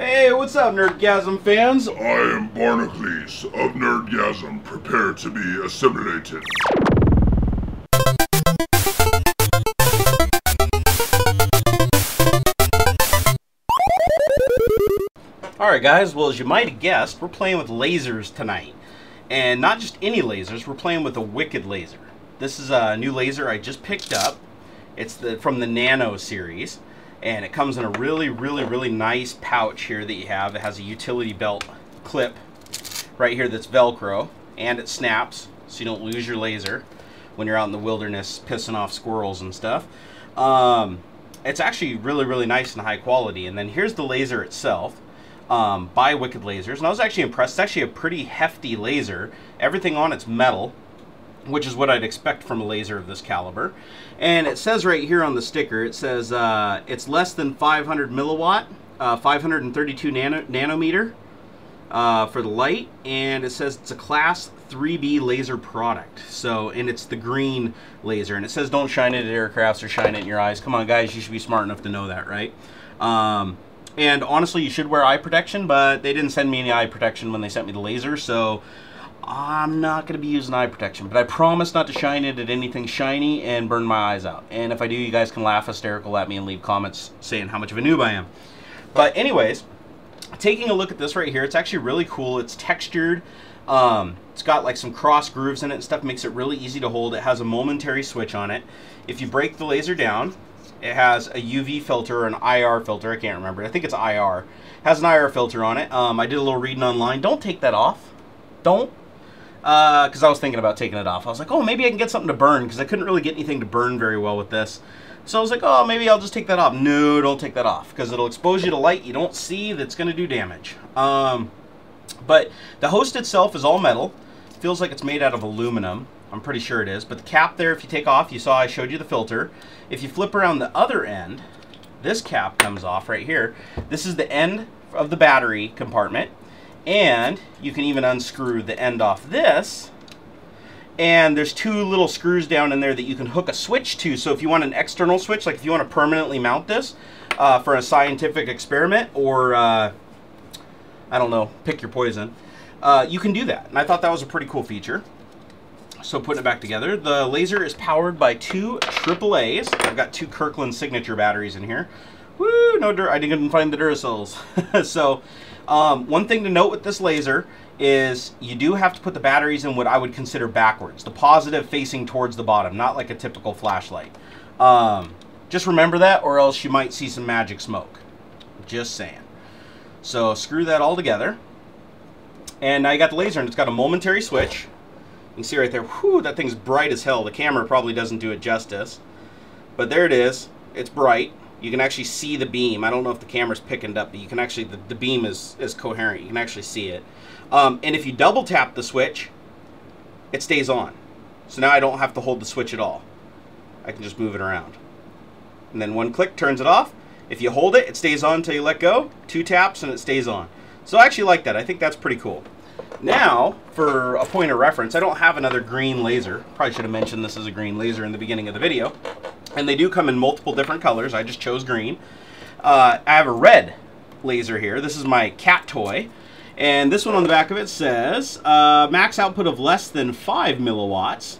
Hey, what's up, Nerdgasm fans? I am Barnacules of Nerdgasm, prepared to be assimilated. Alright guys, well as you might have guessed, we're playing with lasers tonight. And not just any lasers, we're playing with a Wicked laser. This is a new laser I just picked up. It's the from the Nano series. And it comes in a really, really, really nice pouch here that you have. It has a utility belt clip right here that's Velcro. And it snaps, so you don't lose your laser when you're out in the wilderness pissing off squirrels and stuff. Um, it's actually really, really nice and high quality. And then here's the laser itself um, by Wicked Lasers. And I was actually impressed. It's actually a pretty hefty laser. Everything on it's metal, which is what I'd expect from a laser of this caliber. And it says right here on the sticker, it says uh, it's less than 500 milliwatt, uh, 532 nano nanometer uh, for the light. And it says it's a class 3B laser product. So, and it's the green laser. And it says don't shine it at aircrafts or shine it in your eyes. Come on, guys, you should be smart enough to know that, right? Um, and honestly, you should wear eye protection, but they didn't send me any eye protection when they sent me the laser, so I'm not going to be using eye protection. But I promise not to shine it at anything shiny and burn my eyes out. And if I do, you guys can laugh hysterical at me and leave comments saying how much of a noob I am. But anyways, taking a look at this right here, it's actually really cool. It's textured. Um, it's got like some cross grooves in it and stuff, makes it really easy to hold. It has a momentary switch on it. If you break the laser down, it has a UV filter or an IR filter. I can't remember. I think it's IR. It has an IR filter on it. Um, I did a little reading online. Don't take that off. Don't. Because uh, I was thinking about taking it off. I was like, oh, maybe I can get something to burn because I couldn't really get anything to burn very well with this. So I was like, oh, maybe I'll just take that off. No, don't take that off because it'll expose you to light you don't see that's going to do damage. Um, but the host itself is all metal. Feels like it's made out of aluminum. I'm pretty sure it is. But the cap there, if you take off, you saw I showed you the filter. If you flip around the other end, this cap comes off right here. This is the end of the battery compartment. And you can even unscrew the end off this. And there's two little screws down in there that you can hook a switch to. So if you want an external switch, like if you want to permanently mount this uh, for a scientific experiment or, uh, I don't know, pick your poison, uh, you can do that. And I thought that was a pretty cool feature. So putting it back together, the laser is powered by two AAA's. I've got two Kirkland signature batteries in here. Woo, no, I didn't find the Duracells. so um, one thing to note with this laser is you do have to put the batteries in what I would consider backwards. The positive facing towards the bottom, not like a typical flashlight. Um, just remember that or else you might see some magic smoke. Just saying. So screw that all together. And now you got the laser and it's got a momentary switch. You can see right there, whew, that thing's bright as hell. The camera probably doesn't do it justice. But there it is. It's bright. You can actually see the beam. I don't know if the camera's picking it up, but you can actually, the, the beam is, is coherent. You can actually see it. Um, and if you double tap the switch, it stays on. So now I don't have to hold the switch at all. I can just move it around. And then one click turns it off. If you hold it, it stays on until you let go. Two taps and it stays on. So I actually like that. I think that's pretty cool. Now, for a point of reference, I don't have another green laser. Probably should have mentioned this as a green laser in the beginning of the video. And they do come in multiple different colors. I just chose green. Uh, I have a red laser here. This is my cat toy. And this one on the back of it says, uh, max output of less than 5 milliwatts.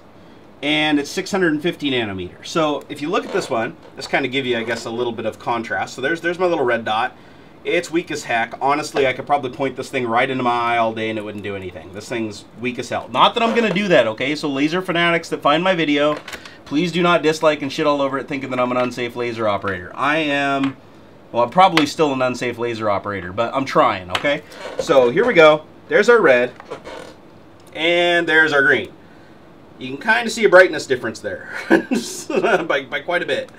And it's 650 nanometers. So if you look at this one, this kind of give you, I guess, a little bit of contrast. So there's, there's my little red dot. It's weak as heck. Honestly, I could probably point this thing right into my eye all day and it wouldn't do anything. This thing's weak as hell. Not that I'm going to do that, okay? So laser fanatics that find my video, please do not dislike and shit all over it thinking that I'm an unsafe laser operator. I am, well, I'm probably still an unsafe laser operator, but I'm trying, okay? So here we go. There's our red. And there's our green. You can kind of see a brightness difference there by, by quite a bit.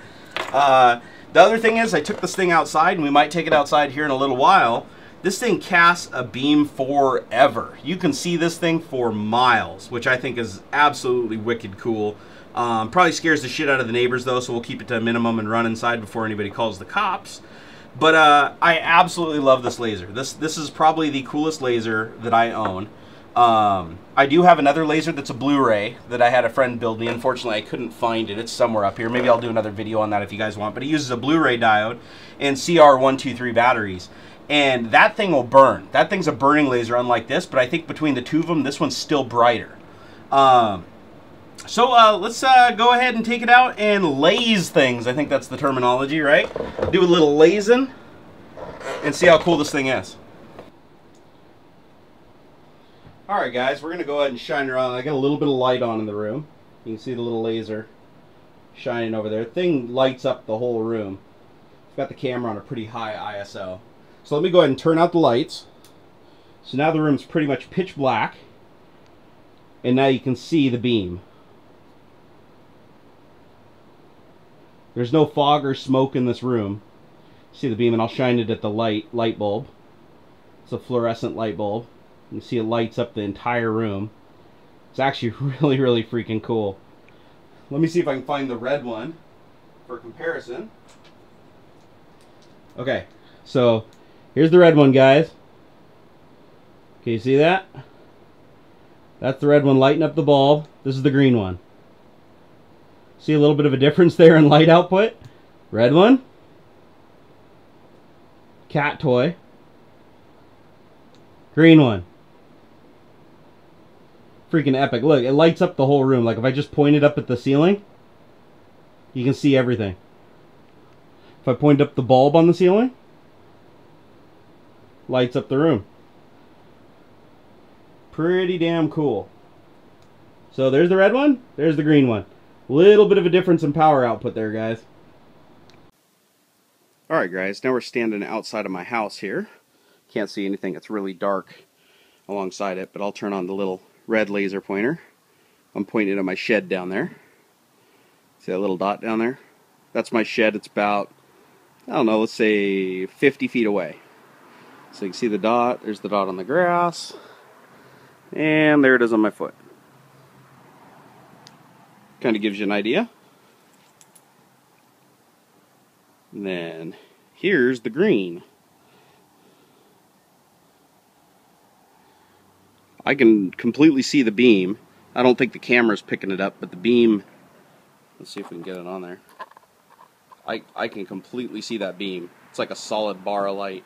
Uh, the other thing is I took this thing outside, and we might take it outside here in a little while. This thing casts a beam forever. You can see this thing for miles, which I think is absolutely wicked cool. Um, probably scares the shit out of the neighbors though, so we'll keep it to a minimum and run inside before anybody calls the cops. But uh, I absolutely love this laser. This this is probably the coolest laser that I own. Um, I do have another laser that's a Blu-ray that I had a friend build me. Unfortunately, I couldn't find it. It's somewhere up here. Maybe I'll do another video on that if you guys want. But it uses a Blu-ray diode and CR123 batteries. and that thing will burn. That thing's a burning laser, unlike this. But I think between the two of them, this one's still brighter. Um, so uh, let's uh, go ahead and take it out and laze things. I think that's the terminology, right? Do a little lazing and see how cool this thing is. Alright guys, we're going to go ahead and shine it on. I got a little bit of light on in the room. You can see the little laser shining over there. thing lights up the whole room. I've got the camera on a pretty high ISO. So let me go ahead and turn out the lights. So now the room's pretty much pitch black. And now you can see the beam. There's no fog or smoke in this room. See the beam and I'll shine it at the light light bulb. It's a fluorescent light bulb. You can see it lights up the entire room. It's actually really, really freaking cool. Let me see if I can find the red one for comparison. Okay, so here's the red one, guys. Can you see that? That's the red one lighting up the bulb. This is the green one. See a little bit of a difference there in light output? Red one. Cat toy. Green one freaking epic. Look, it lights up the whole room. Like if I just point it up at the ceiling, you can see everything. If I point up the bulb on the ceiling, lights up the room. Pretty damn cool. So there's the red one, there's the green one. Little bit of a difference in power output there, guys. Alright guys, now we're standing outside of my house here. Can't see anything, it's really dark alongside it, but I'll turn on the little red laser pointer. I'm pointing at my shed down there. See that little dot down there? That's my shed. It's about, I don't know, let's say 50 feet away. So you can see the dot. There's the dot on the grass. And there it is on my foot. Kind of gives you an idea. And then here's the green. I can completely see the beam. I don't think the camera's picking it up, but the beam, let's see if we can get it on there. I, I can completely see that beam. It's like a solid bar of light.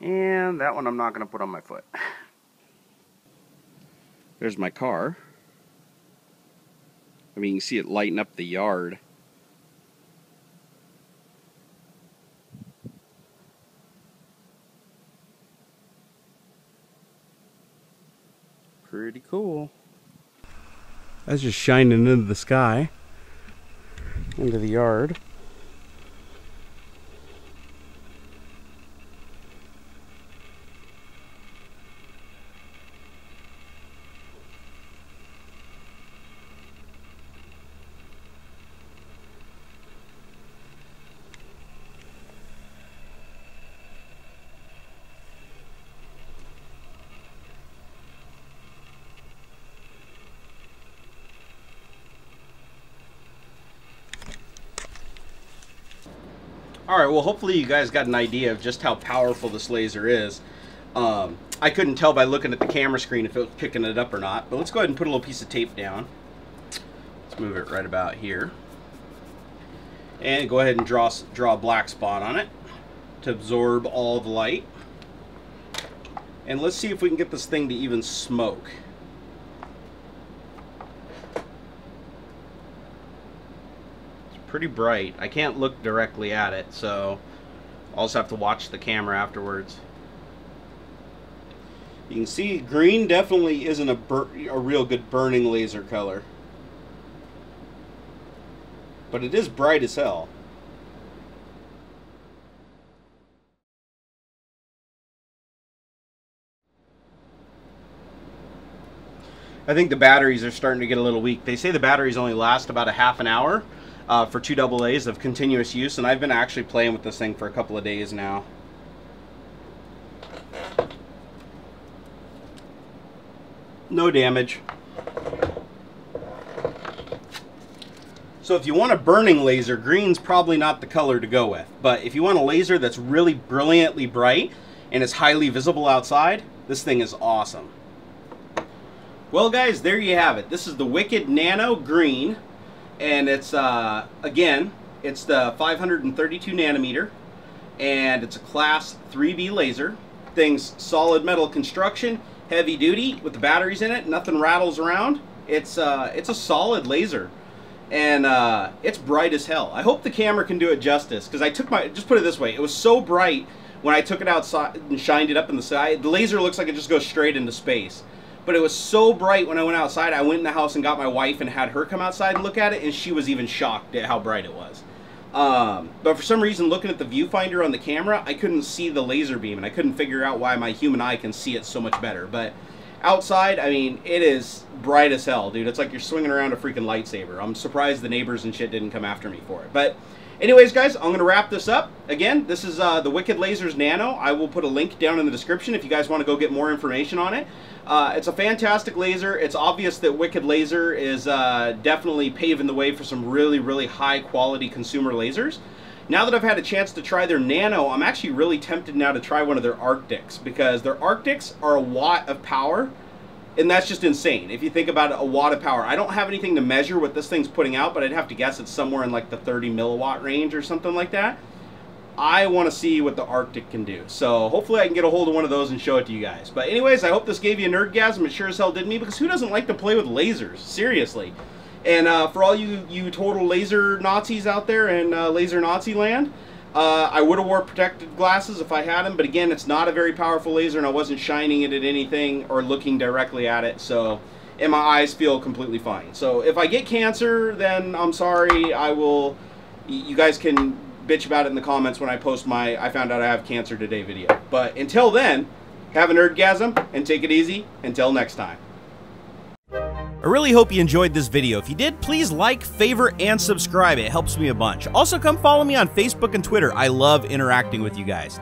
And that one I'm not going to put on my foot. There's my car. I mean, you can see it lighting up the yard. Pretty cool. That's just shining into the sky, into the yard. Alright, well hopefully you guys got an idea of just how powerful this laser is. Um, I couldn't tell by looking at the camera screen if it was picking it up or not, but let's go ahead and put a little piece of tape down. Let's move it right about here. And go ahead and draw, draw a black spot on it to absorb all the light. And let's see if we can get this thing to even smoke. Pretty bright. I can't look directly at it, so I'll just have to watch the camera afterwards. You can see green definitely isn't a, a real good burning laser color. But it is bright as hell. I think the batteries are starting to get a little weak. They say the batteries only last about a half an hour, uh, for two double A's of continuous use, and I've been actually playing with this thing for a couple of days now. No damage. So if you want a burning laser, green's probably not the color to go with. But if you want a laser that's really brilliantly bright and is highly visible outside, this thing is awesome. Well guys, there you have it. This is the Wicked Nano Green and it's uh, again It's the 532 nanometer, and it's a class 3B laser. Thing's solid metal construction, heavy duty with the batteries in it. Nothing rattles around. It's uh, it's a solid laser, and uh, it's bright as hell. I hope the camera can do it justice because I took my just put it this way. It was so bright when I took it outside and shined it up in the side. The laser looks like it just goes straight into space. But it was so bright when I went outside. I went in the house and got my wife and had her come outside and look at it, and she was even shocked at how bright it was. Um, but for some reason, looking at the viewfinder on the camera, I couldn't see the laser beam, and I couldn't figure out why my human eye can see it so much better. But outside, I mean, it is bright as hell, dude. It's like you're swinging around a freaking lightsaber. I'm surprised the neighbors and shit didn't come after me for it. But anyways, guys, I'm going to wrap this up. Again, this is uh, the Wicked Lasers Nano. I will put a link down in the description if you guys want to go get more information on it. Uh, it's a fantastic laser. It's obvious that Wicked Laser is uh, definitely paving the way for some really, really high quality consumer lasers. Now that I've had a chance to try their Nano, I'm actually really tempted now to try one of their Arctics because their Arctics are a watt of power and that's just insane. If you think about a watt of power. I don't have anything to measure what this thing's putting out, but I'd have to guess it's somewhere in like the 30 milliwatt range or something like that. I want to see what the Arctic can do. So hopefully I can get a hold of one of those and show it to you guys. But anyways, I hope this gave you a nerdgasm. It sure as hell did me because who doesn't like to play with lasers? Seriously. And uh, for all you you total laser Nazis out there in uh, laser Nazi land, uh, I would have wore protective glasses if I had them. But again, it's not a very powerful laser, and I wasn't shining it at anything or looking directly at it. So, and my eyes feel completely fine. So if I get cancer, then I'm sorry. I will. You guys can bitch about it in the comments when I post my I found out I have cancer today video. But until then, have an nerdgasm and take it easy. Until next time. I really hope you enjoyed this video. If you did, please like, favorite, and subscribe. It helps me a bunch. Also, come follow me on Facebook and Twitter. I love interacting with you guys.